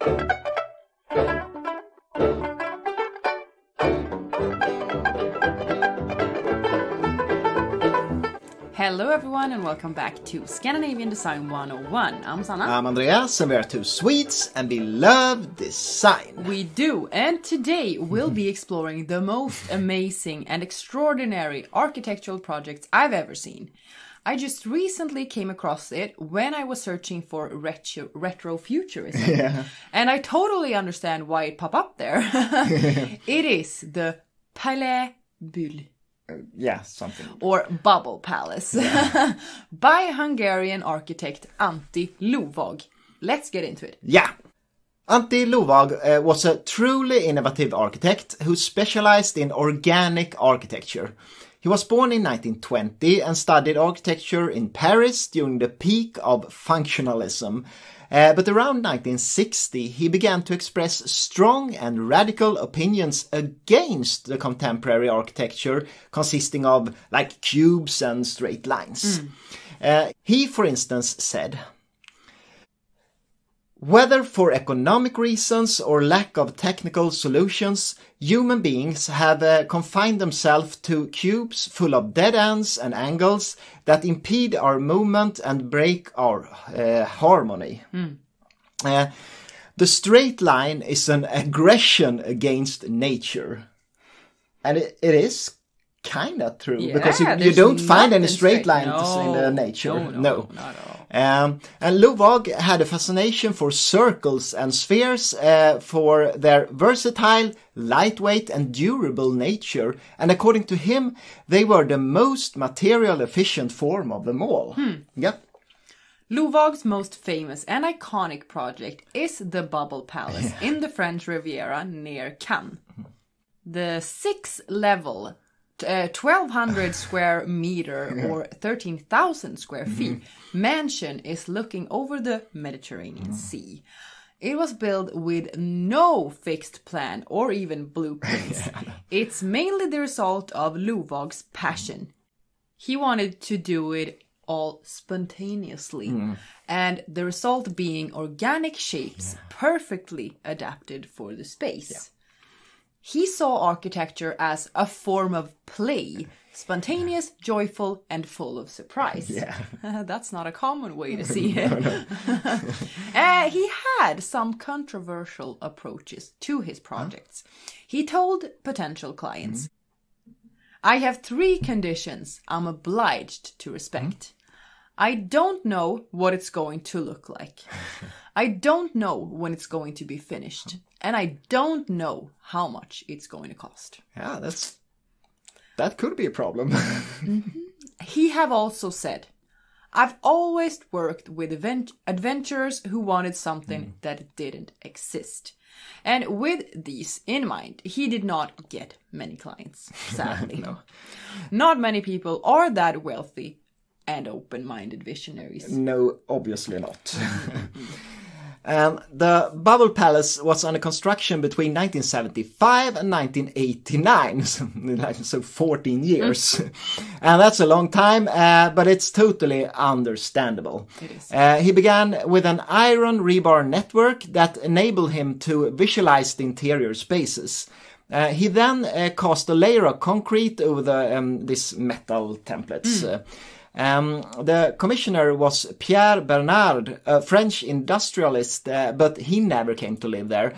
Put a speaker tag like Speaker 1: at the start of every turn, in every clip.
Speaker 1: Hello, everyone, and welcome back to Scandinavian Design 101. I'm Sanna.
Speaker 2: I'm Andreas, and we are two Swedes, and we love design.
Speaker 1: we do, and today we'll be exploring the most amazing and extraordinary architectural projects I've ever seen. I just recently came across it when I was searching for retro, retro futurism. And I totally understand why it popped up there. it is the Palais Bulle.
Speaker 2: Yeah, something.
Speaker 1: or Bubble Palace by Hungarian architect Antti Lovag. Let's get into it.
Speaker 2: Yeah. Antti Lovag uh, was a truly innovative architect who specialized in organic architecture. He was born in 1920 and studied architecture in Paris during the peak of functionalism. Uh, but around 1960, he began to express strong and radical opinions against the contemporary architecture consisting of like cubes and straight lines. Uh, he, for instance, said, whether for economic reasons or lack of technical solutions, human beings have uh, confined themselves to cubes full of dead ends and angles that impede our movement and break our uh, harmony. Uh, the straight line is an aggression against nature. And it, it is kind of true
Speaker 1: Yeah,
Speaker 2: because you, you don't find any straight
Speaker 1: straight.
Speaker 2: lines in the nature.
Speaker 1: no, no, not at all.
Speaker 2: Um, and Lovag had a fascination for circles and spheres uh, for their versatile, lightweight, and durable nature. And according to him, they were the most material efficient form of them all. Yep.
Speaker 1: Lovag's most famous and iconic project is the Bubble Palace in the French Riviera near Cannes. The six level, uh, 1200 square meter or 13,000 square mm-hmm. feet mansion is looking over the Mediterranean mm. Sea. It was built with no fixed plan or even blueprints. It's mainly the result of Lovag's passion. He wanted to do it all spontaneously, mm. and the result being organic shapes perfectly adapted for the space. He saw architecture as a form of play, spontaneous, joyful, and full of surprise.
Speaker 2: Yeah.
Speaker 1: That's not a common way to see it. No, Uh, he had some controversial approaches to his projects. He told potential clients, I have three conditions I'm obliged to respect. I don't know what it's going to look like. I don't know when it's going to be finished. And I don't know how much it's going to cost.
Speaker 2: Yeah, that's that could be a problem. Mm-hmm.
Speaker 1: He have also said, I've always worked with event- adventurers who wanted something mm. that didn't exist. And with these in mind, he did not get many clients, sadly. Not many people are that wealthy and open minded visionaries.
Speaker 2: no, obviously not. Mm-hmm. Um, the Bubble Palace was under construction between 1975 and 1989, so, so 14 years. and that's a long time, uh, but it's totally understandable.
Speaker 1: It.
Speaker 2: Uh, he began with an iron rebar network that enabled him to visualize the interior spaces. Uh, he then uh, cast a layer of concrete over the um, these metal templates. Uh, um, the commissioner was Pierre Bernard, a French industrialist, uh, but he never came to live there.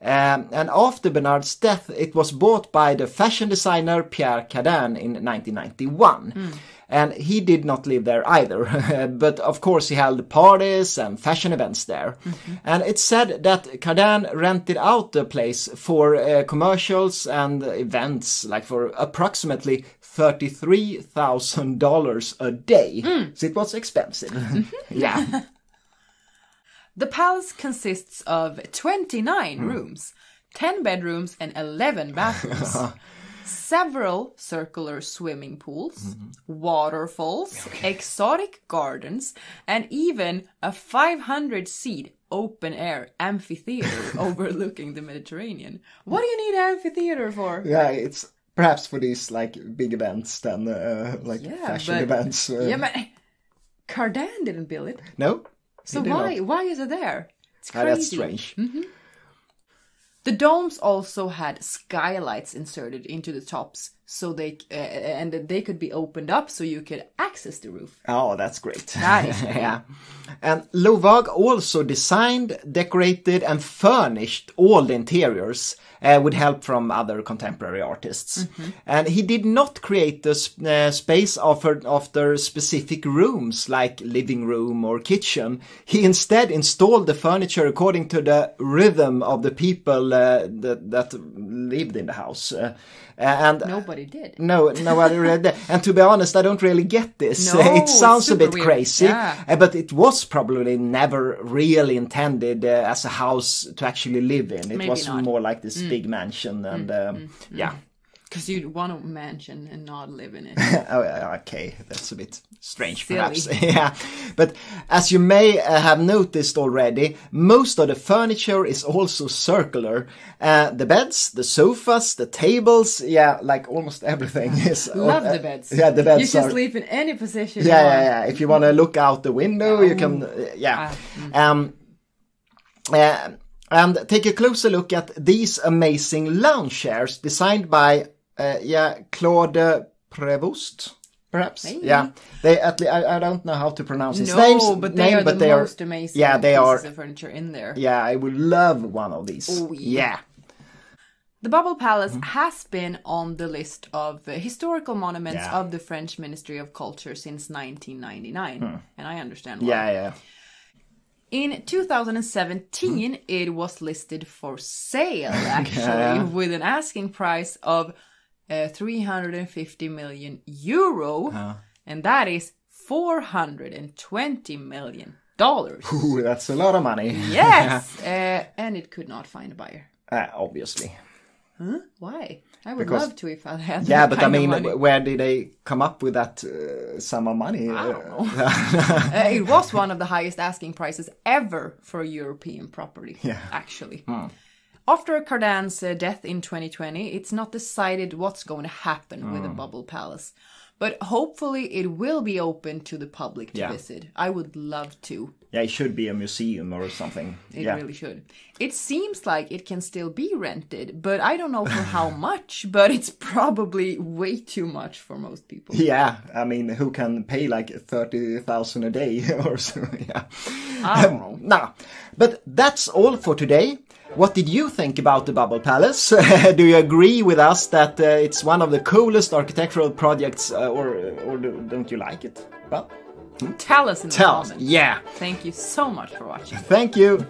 Speaker 2: Um, and after Bernard's death, it was bought by the fashion designer Pierre Cardin in 1991. And he did not live there either, but of course he held parties and fashion events there. And it's said that Cardin rented out the place for uh, commercials and events, like for approximately $33,000 a day. Mm. So it was expensive. Mm-hmm. yeah.
Speaker 1: The palace consists of 29 mm. rooms, 10 bedrooms, and 11 bathrooms. Several circular swimming pools, mm-hmm. waterfalls, exotic gardens, and even a 500 seat open air amphitheater overlooking the Mediterranean. What do you need an amphitheater for?
Speaker 2: Yeah, it's perhaps for these like big events than uh, like
Speaker 1: Yeah,
Speaker 2: fashion
Speaker 1: but-
Speaker 2: events. uh,
Speaker 1: Yeah, but Cardin didn't build it.
Speaker 2: No?
Speaker 1: So why
Speaker 2: not.
Speaker 1: why is it there? It's
Speaker 2: Ah, that's
Speaker 1: crazy.
Speaker 2: strange.
Speaker 1: The domes also had skylights inserted into the tops, so they uh, and they could be opened up so you could access the roof.
Speaker 2: Oh, that's great.
Speaker 1: That is great.
Speaker 2: yeah. And Lovag also designed, decorated, and furnished all the interiors uh, with help from other contemporary artists.
Speaker 1: Mm-hmm.
Speaker 2: And he did not create the sp- uh, space offered after specific rooms like living room or kitchen. He instead installed the furniture according to the rhythm of the people uh, that, that lived in the house. Uh, and
Speaker 1: Nobody did.
Speaker 2: no, no, I read that. And to be honest, I don't really get this.
Speaker 1: No,
Speaker 2: it sounds a bit
Speaker 1: weird.
Speaker 2: crazy,
Speaker 1: Yeah.
Speaker 2: uh, but it was probably never really intended uh, as a house to actually live in. It
Speaker 1: Maybe
Speaker 2: was
Speaker 1: not. Mm.
Speaker 2: more like this big mansion, and um, yeah.
Speaker 1: Because you want a mansion and not live in it.
Speaker 2: oh, okay, that's a bit strange,
Speaker 1: Silly.
Speaker 2: perhaps. yeah, but as you may uh, have noticed already, most of the furniture is also circular. Uh, the beds, the sofas, the tables, yeah, like almost everything is.
Speaker 1: Love
Speaker 2: uh,
Speaker 1: the beds.
Speaker 2: Yeah, the beds
Speaker 1: You can
Speaker 2: are.
Speaker 1: sleep in any position.
Speaker 2: Yeah, yeah, yeah. If you want to look out the window, you can. uh, yeah. Um, uh, and take a closer look at these amazing lounge chairs designed by, uh, yeah, Claude Prevost. Perhaps,
Speaker 1: Maybe.
Speaker 2: yeah. They at least I, I don't know how to pronounce his
Speaker 1: No,
Speaker 2: names,
Speaker 1: but they
Speaker 2: name,
Speaker 1: are
Speaker 2: but
Speaker 1: the
Speaker 2: they
Speaker 1: most
Speaker 2: are,
Speaker 1: amazing
Speaker 2: Yeah, they are.
Speaker 1: of furniture in there.
Speaker 2: Yeah, I would love one of these.
Speaker 1: Oh, yeah.
Speaker 2: yeah.
Speaker 1: The Bubble Palace
Speaker 2: Mm-hmm.
Speaker 1: has been on the list of uh, historical monuments
Speaker 2: Yeah.
Speaker 1: of the French Ministry of Culture since 1999, and I understand why.
Speaker 2: Hmm. Yeah, yeah.
Speaker 1: In 2017, it was listed for sale, actually,
Speaker 2: Yeah.
Speaker 1: with an asking price of uh, 350 million euro, and that is 420 million dollars.
Speaker 2: Ooh, that's a lot of money.
Speaker 1: yes, uh, and it could not find a buyer.
Speaker 2: Uh, obviously.
Speaker 1: Why? I would
Speaker 2: Because-
Speaker 1: love to if I had.
Speaker 2: Yeah,
Speaker 1: that
Speaker 2: but I mean, where did they come up with that uh, sum of money?
Speaker 1: I don't know. Uh, it was one of the highest asking prices ever for a European property.
Speaker 2: Yeah.
Speaker 1: Actually. After Cardin's uh, death in 2020, it's not decided what's going to happen with the Bubble Palace. But hopefully it will be open to the public to
Speaker 2: Yeah.
Speaker 1: visit. I would love to.
Speaker 2: Yeah, it should be a museum or something.
Speaker 1: It
Speaker 2: yeah.
Speaker 1: really should. It seems like it can still be rented, but I don't know for how much, but it's probably way too much for most people.
Speaker 2: Yeah, I mean, who can pay like thirty thousand a day or so? Yeah,
Speaker 1: I don't know.
Speaker 2: nah. But that's all for today. What did you think about the Bubble Palace? Do you agree with us that uh, it's one of the coolest architectural projects, uh, or or do, don't you like it? Well,
Speaker 1: Tell us in the
Speaker 2: tell us.
Speaker 1: comments.
Speaker 2: Yeah.
Speaker 1: Thank you so much for watching.
Speaker 2: Thank you.